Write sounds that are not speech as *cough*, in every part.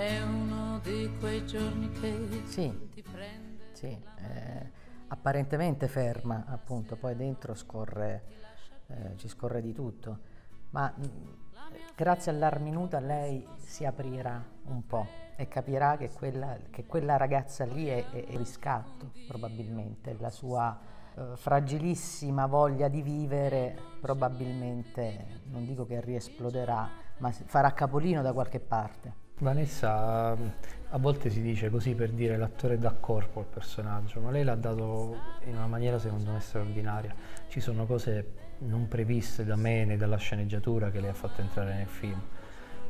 È uno di quei giorni che sì, ti prende. Sì, eh, apparentemente ferma, appunto, poi dentro scorre, eh, ci scorre di tutto. Ma mh, grazie all'ar minuta lei si aprirà un po' e capirà che quella, che quella ragazza lì è, è, è riscatto, probabilmente, la sua eh, fragilissima voglia di vivere probabilmente, non dico che riesploderà, ma farà capolino da qualche parte. Vanessa a volte si dice così per dire l'attore dà corpo al personaggio, ma lei l'ha dato in una maniera secondo me straordinaria. Ci sono cose non previste da me né dalla sceneggiatura che lei ha fatto entrare nel film.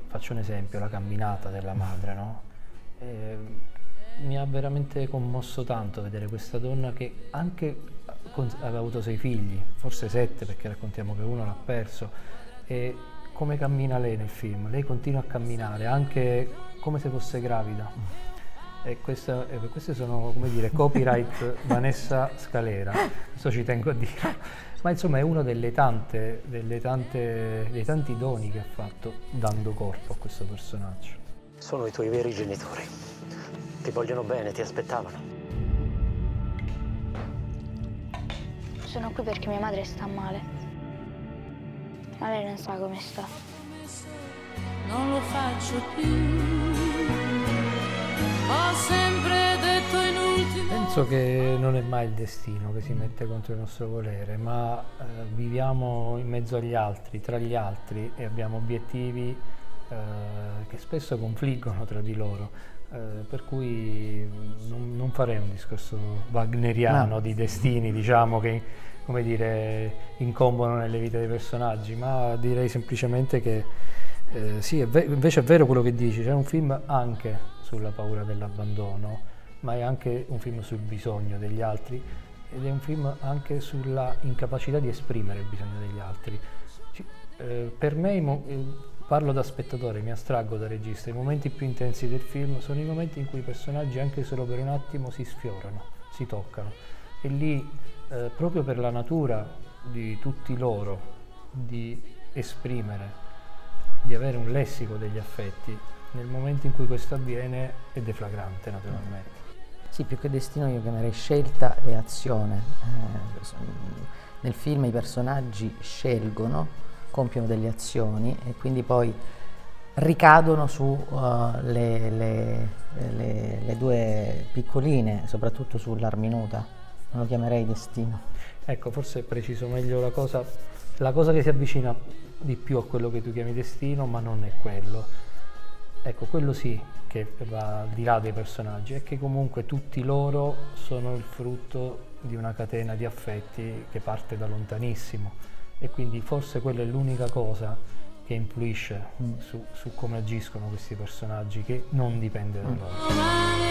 Faccio un esempio, la camminata della madre, no? E mi ha veramente commosso tanto vedere questa donna che anche aveva avuto sei figli, forse sette perché raccontiamo che uno l'ha perso, e come cammina lei nel film. Lei continua a camminare anche come se fosse gravida. E questa, e queste sono, come dire, copyright *laughs* Vanessa Scalera, questo ci tengo a dire. Ma insomma è uno delle tante, delle tante, dei tanti doni che ha fatto dando corpo a questo personaggio. Sono i tuoi veri genitori. Ti vogliono bene, ti aspettavano. Sono qui perché mia madre sta male ma lei non sa come sta. Non lo faccio più. Ho sempre detto in ultimo. Penso che non è mai il destino che si mette contro il nostro volere, ma eh, viviamo in mezzo agli altri, tra gli altri e abbiamo obiettivi che spesso confliggono tra di loro. Eh, per cui non, non, farei un discorso wagneriano no. di destini, diciamo, che come dire, incombono nelle vite dei personaggi, ma direi semplicemente che eh, sì, è invece è vero quello che dici, c'è un film anche sulla paura dell'abbandono, ma è anche un film sul bisogno degli altri ed è un film anche sulla incapacità di esprimere il bisogno degli altri. Ci, eh, per me, eh, parlo da spettatore, mi astraggo da regista, i momenti più intensi del film sono i momenti in cui i personaggi anche solo per un attimo si sfiorano, si toccano e lì eh, proprio per la natura di tutti loro di esprimere, di avere un lessico degli affetti, nel momento in cui questo avviene è deflagrante naturalmente. Sì, più che destino io chiamerei scelta e azione. Eh, nel film i personaggi scelgono, compiono delle azioni e quindi poi ricadono sulle uh, le, due piccoline, soprattutto sull'Arminuta non lo chiamerei destino. Ecco, forse preciso meglio la cosa, la cosa che si avvicina di più a quello che tu chiami destino, ma non è quello. Ecco, quello sì che va al di là dei personaggi, è che comunque tutti loro sono il frutto di una catena di affetti che parte da lontanissimo e quindi forse quella è l'unica cosa che influisce mm. su, su, come agiscono questi personaggi che non dipende da loro. Domani